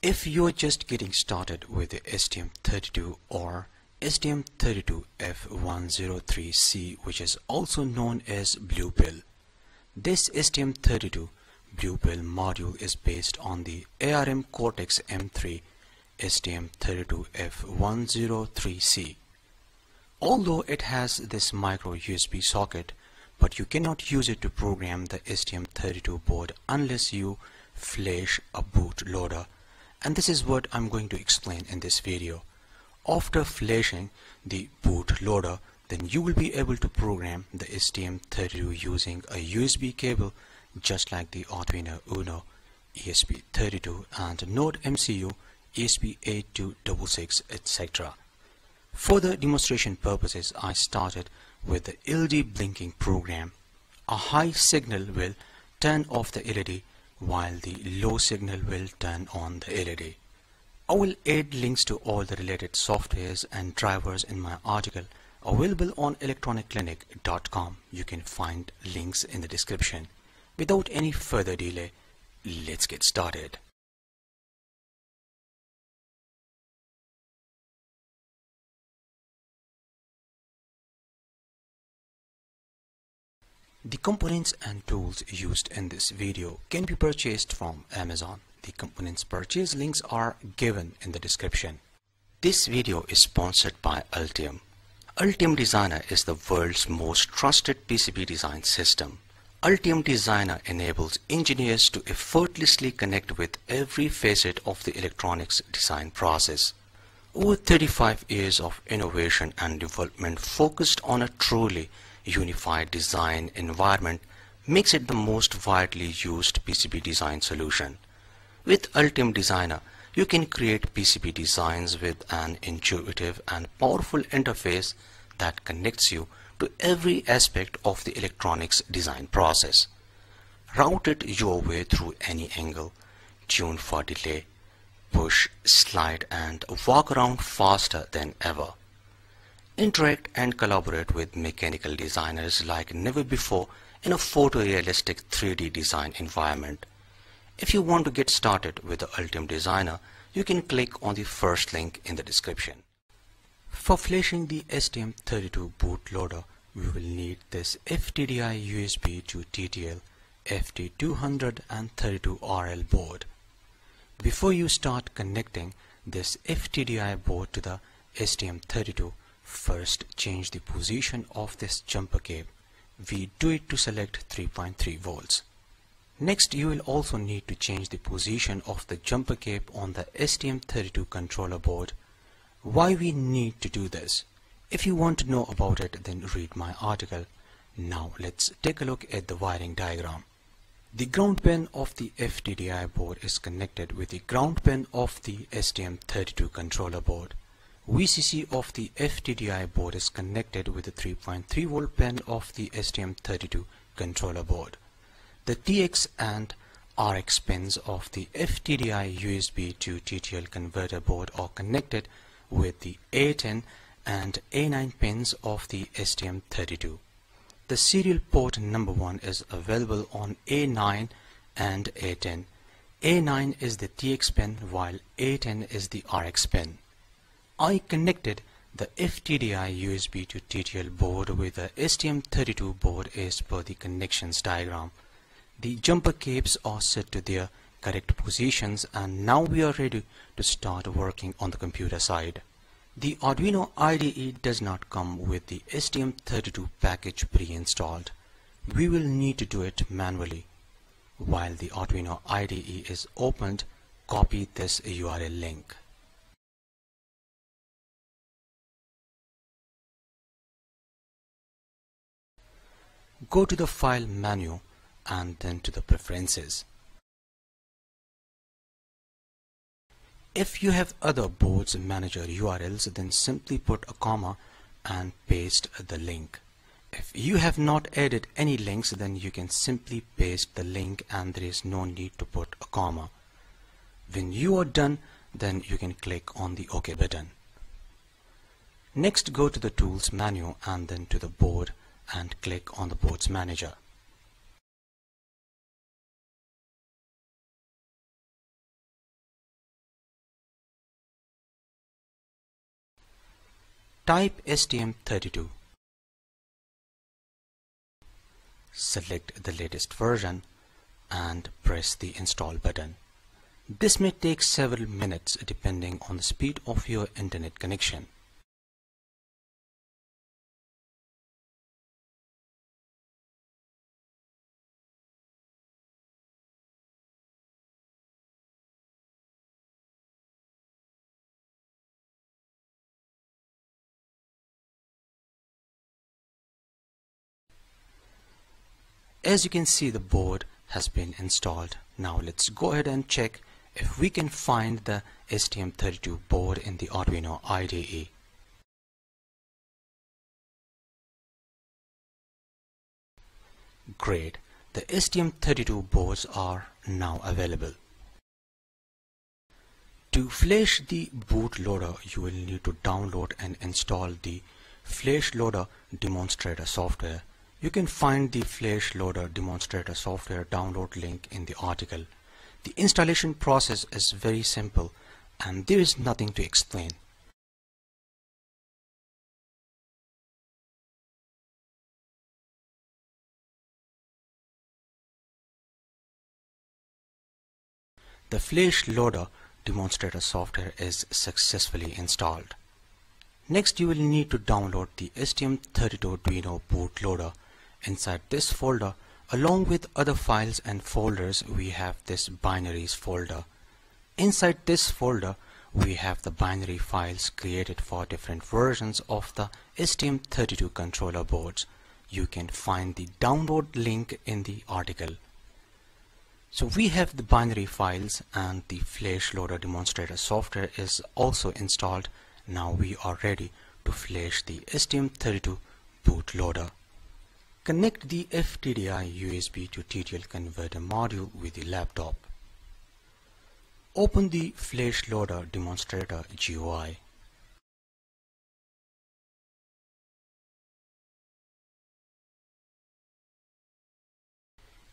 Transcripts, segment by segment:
If you're just getting started with the STM32 or STM32F103C which is also known as Blue Pill, this STM32 Blue Pill module is based on the ARM Cortex-M3 STM32F103C. Although it has this micro USB socket, but you cannot use it to program the STM32 board unless you flash a bootloader and this is what I'm going to explain in this video. After flashing the bootloader then you will be able to program the STM32 using a USB cable just like the Arduino Uno ESP32 and Node MCU ESP8266 etc. For the demonstration purposes I started with the LED blinking program. A high signal will turn off the LED while the low signal will turn on the LED. I will add links to all the related softwares and drivers in my article available on electronicclinic.com. You can find links in the description. Without any further delay, let's get started. The components and tools used in this video can be purchased from Amazon. The components purchase links are given in the description. This video is sponsored by Altium. Altium Designer is the world's most trusted PCB design system. Altium Designer enables engineers to effortlessly connect with every facet of the electronics design process. Over 35 years of innovation and development focused on a truly unified design environment makes it the most widely used PCB design solution. With Altium Designer, you can create PCB designs with an intuitive and powerful interface that connects you to every aspect of the electronics design process. Route it your way through any angle, tune for delay, push, slide and walk around faster than ever. Interact and collaborate with mechanical designers like never before in a photorealistic 3D design environment. If you want to get started with the Altium Designer, you can click on the first link in the description. For flashing the STM32 bootloader, we will need this FTDI USB to TTL FT232RL board. Before you start connecting this FTDI board to the STM32, First, change the position of this jumper cape. We do it to select 3.3 volts. Next, you will also need to change the position of the jumper cape on the STM32 controller board. Why we need to do this? If you want to know about it, then read my article. Now let's take a look at the wiring diagram. The ground pin of the FTDI board is connected with the ground pin of the STM32 controller board. VCC of the FTDI board is connected with the 3.3 volt pin of the STM32 controller board. The TX and RX pins of the FTDI USB to TTL converter board are connected with the A10 and A9 pins of the STM32. The serial port number 1 is available on A9 and A10. A9 is the TX pin while A10 is the RX pin. I connected the FTDI USB to TTL board with the STM32 board as per the connections diagram. The jumper capes are set to their correct positions and now we are ready to start working on the computer side. The Arduino IDE does not come with the STM32 package pre-installed. We will need to do it manually. While the Arduino IDE is opened, copy this URL link. Go to the File menu and then to the Preferences. If you have other boards manager URLs then simply put a comma and paste the link. If you have not added any links then you can simply paste the link and there is no need to put a comma. When you are done then you can click on the OK button. Next go to the Tools menu and then to the Board and click on the Boards Manager. Type STM32. Select the latest version and press the install button. This may take several minutes depending on the speed of your internet connection. As you can see the board has been installed. Now let's go ahead and check if we can find the STM32 board in the Arduino IDE. Great, the STM32 boards are now available. To flash the bootloader, you will need to download and install the Flash Loader demonstrator software you can find the Flash Loader demonstrator software download link in the article. The installation process is very simple and there is nothing to explain. The Flash Loader demonstrator software is successfully installed. Next you will need to download the STM32 Duino bootloader Inside this folder, along with other files and folders, we have this binaries folder. Inside this folder, we have the binary files created for different versions of the STM32 controller boards. You can find the download link in the article. So we have the binary files and the flash loader demonstrator software is also installed. Now we are ready to flash the STM32 bootloader. Connect the FTDI USB to TTL converter module with the laptop. Open the Flash Loader demonstrator GUI.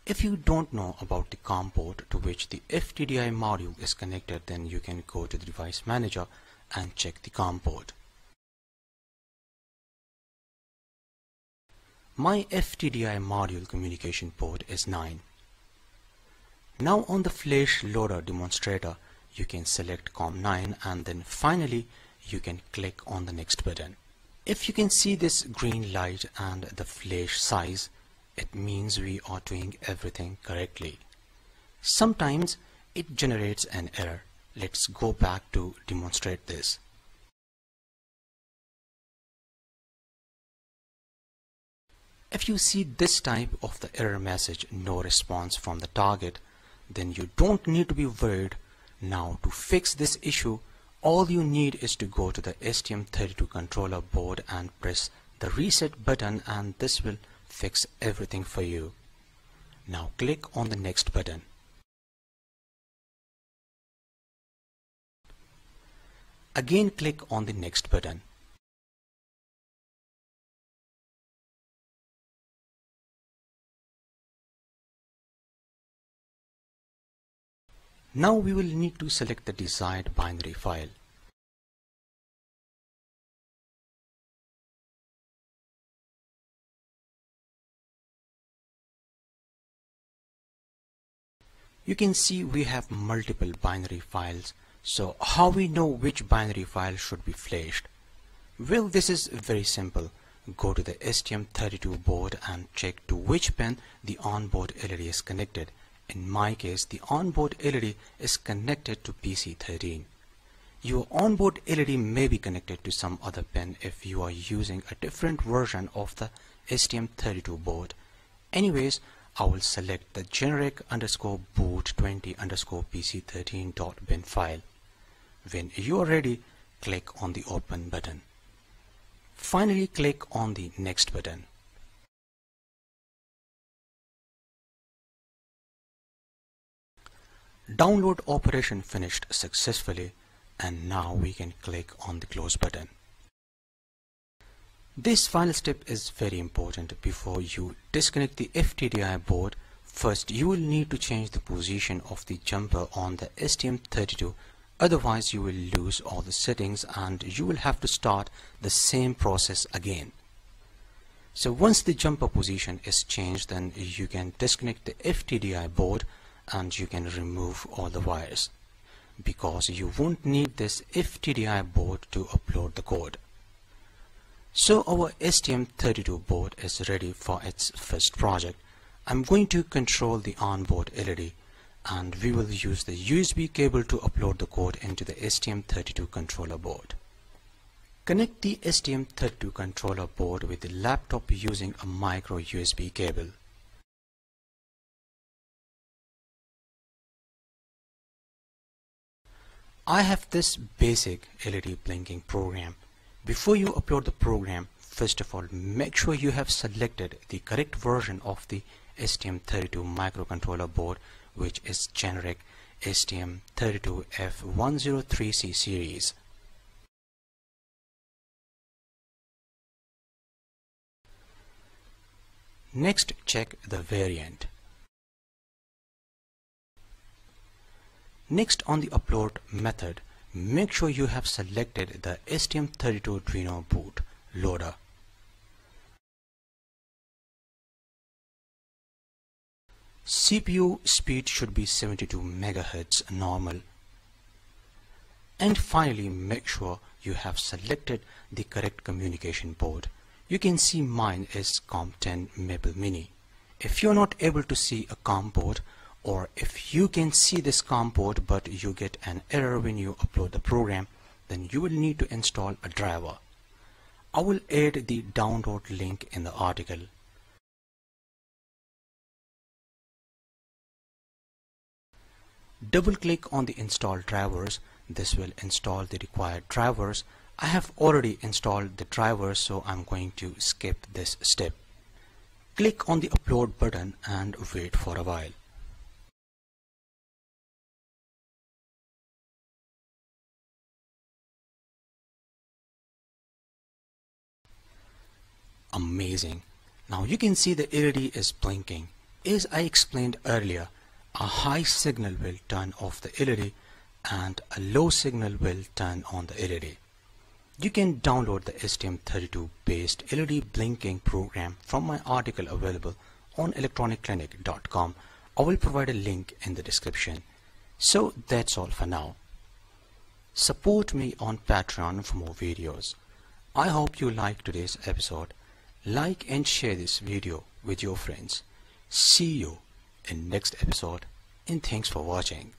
If you don't know about the COM port to which the FTDI module is connected then you can go to the device manager and check the COM port. My FTDI module communication port is 9. Now on the Flash Loader demonstrator, you can select COM9 and then finally you can click on the next button. If you can see this green light and the flash size, it means we are doing everything correctly. Sometimes it generates an error. Let's go back to demonstrate this. If you see this type of the error message, no response from the target, then you don't need to be worried. Now to fix this issue, all you need is to go to the STM32 controller board and press the reset button and this will fix everything for you. Now click on the next button. Again click on the next button. Now we will need to select the desired binary file. You can see we have multiple binary files. So how we know which binary file should be flashed? Well, this is very simple. Go to the STM32 board and check to which pin the onboard LED is connected. In my case, the onboard LED is connected to PC13. Your onboard LED may be connected to some other pin if you are using a different version of the STM32 board. Anyways, I will select the generic underscore boot 20 underscore PC13 dot bin file. When you are ready, click on the open button. Finally, click on the next button. Download operation finished successfully and now we can click on the close button. This final step is very important before you disconnect the FTDI board. First you will need to change the position of the jumper on the STM32 Otherwise you will lose all the settings and you will have to start the same process again. So once the jumper position is changed then you can disconnect the FTDI board and you can remove all the wires because you won't need this FTDI board to upload the code. So our STM32 board is ready for its first project. I'm going to control the onboard LED and we will use the USB cable to upload the code into the STM32 controller board. Connect the STM32 controller board with the laptop using a micro USB cable. I have this basic LED blinking program before you upload the program, first of all, make sure you have selected the correct version of the STM32 microcontroller board, which is generic STM32F103C series. Next, check the variant. Next on the upload method, make sure you have selected the STM32 Arduino boot loader. CPU speed should be 72 MHz normal. And finally make sure you have selected the correct communication port. You can see mine is COM10 Maple Mini. If you're not able to see a COM port, or if you can see this COM port but you get an error when you upload the program then you will need to install a driver. I will add the download link in the article. Double click on the install drivers. This will install the required drivers. I have already installed the drivers so I'm going to skip this step. Click on the upload button and wait for a while. Amazing. Now you can see the LED is blinking. As I explained earlier, a high signal will turn off the LED and a low signal will turn on the LED. You can download the STM32 based LED blinking program from my article available on electronicclinic.com. I will provide a link in the description. So that's all for now. Support me on Patreon for more videos. I hope you liked today's episode like and share this video with your friends. See you in next episode and thanks for watching.